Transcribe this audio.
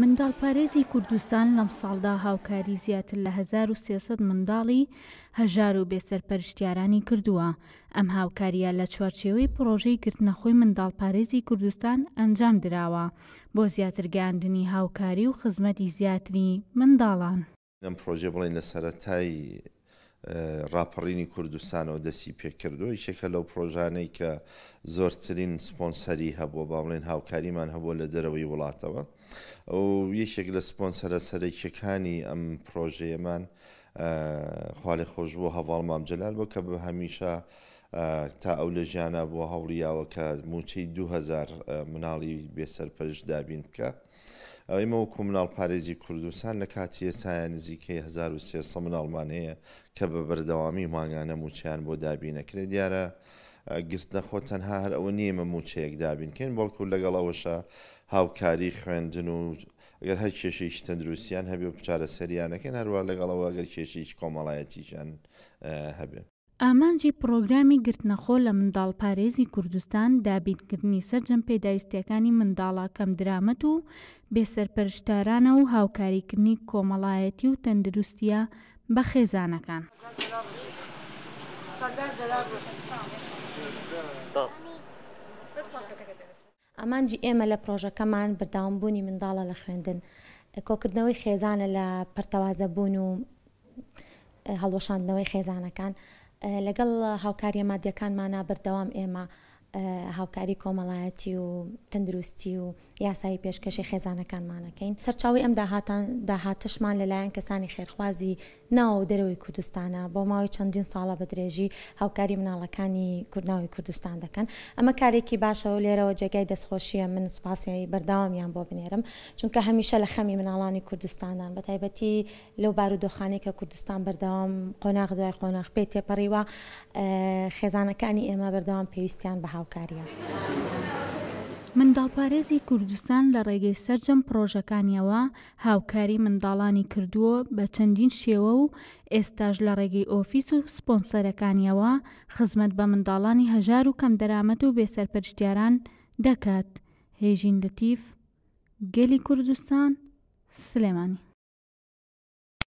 منداڵپارێزی کوردستان لەمساڵدا هاوکاری زیاتر لە 1300 منداڵی هەژار و بێسەرپەرشتیارانی کردووە ئەم هاوکاریە لە چوارچێوەی پرۆژەی گرتنەخۆی منداڵپارێزی کوردستان ئەنجام دراوە بۆ زیاتر گەاندنی هاوکاری و خزمەتی زیاتری منداڵان. ئەم پرۆژەیە بڵێن لە سەرەتای ڕاپەڕینی کوردستانەوە دەستی پێکردو یەکێکە لەو پرۆژانەی کە زۆرترین سپۆنسەری هەبووە با بڵێن هاوکاریمان هەبووە لە دەرەوەی وڵاتەوە ئەو یەکێک لە سپۆنسەرە سەرەکیەکانی ئەم پرۆژەیەمان خوالێ خۆش بوو هەواڵ مام جەلال بۆ کە بە هەمیشە تا ئەو لە ژیانە بۆ هەوڵیاوە کە موچەی 2000 مناڵی بێسەرپەرش دابین بکە. ئێمە وەکو مناڵپارێزی کوردستان لە کاتی ئێستایا نزیکەی هەزار و سێ سەد مناڵمان هەیە کە بە بەردەوامی مانگانە مووچەیان بۆ دابین نەکرێت، دیارە گرتنە خۆ تەنها هەر ئەوە نییە ئێمە مووچەیەک دابین کەین بەڵکو لەگەڵ ئەوەشا هاوکاری خوێندن و ئەگەر هەر کێشەیەکی تەندروستیان هەبێ و چارەسەریانەکەن هەروە لەگەڵەوە ئەگەر کێشەیەکی کۆمەڵایەتیشیان هەبێ. ئامانجی پڕۆگرامی گرتنەخۆ لە منداڵپارێزی کوردستان دابینکردنی سەرجەم پێداویستییەکانی منداڵە کەمدرامەت و بێسەرپەرشتارانە و هاوکاریکردنی کۆمەڵایەتی و تەندروستییە بە خێزانەکان. ئامانجی ئێمە لە پڕۆژەکەمان بەردەوامبوونی منداڵە لە خوێندن، کۆکردنەوەی خێزانە لە پەرتەوازەبوون و هەڵوەشاندنەوەی خێزانەکان. لەگەڵ هاوکارییە مادییەکانمانا بەردەوام ئێمە هاوکاری کۆمەڵایەتی و تەندروستی و یاسایی پێشکەشی خێزانەکانمان ئەکەین. سەرچاوەی ئەم داهاتان داهاتشمان لەلایەن کەسانی خێرخوازی ناو و دەرەوەی کوردستانە، بۆ ماوەی چەندین ساڵە بە درێژی هاوکاری مناڵەکانی ناوی کوردستان دەکەن، ئەمە کارێکی باشە و لێرەوە جێگای دەستخۆشییە من سوپاسی بەردەوامیان بۆ بنێرم، چونکە هەمیشە لە خەمی مناڵانی کوردستاندان، بە تایبەتی لەو بارودۆخانەی کە کوردستان بەردەوام قۆناغ دوای قۆناغ پێی تێپەڕیوە، خێزانەکانی ئێمە بەردەوام پێویستیان بە هاوکارییە. منداڵپارێزی کوردستان لە ڕێگەی سەرجەم پڕۆژەکانییەوە هاوکاری منداڵانی کردووە بە چەندین شێوە و ئێستاش لە ڕێگەی ئۆفیس و سپۆنسەرەکانییەوە خزمەت بە منداڵانی هەژار و کەمدەرامەت و بێ سەرپەرشتیاران دەکات. هێژین لەتیف، گەلی کوردستان، سلێمانی.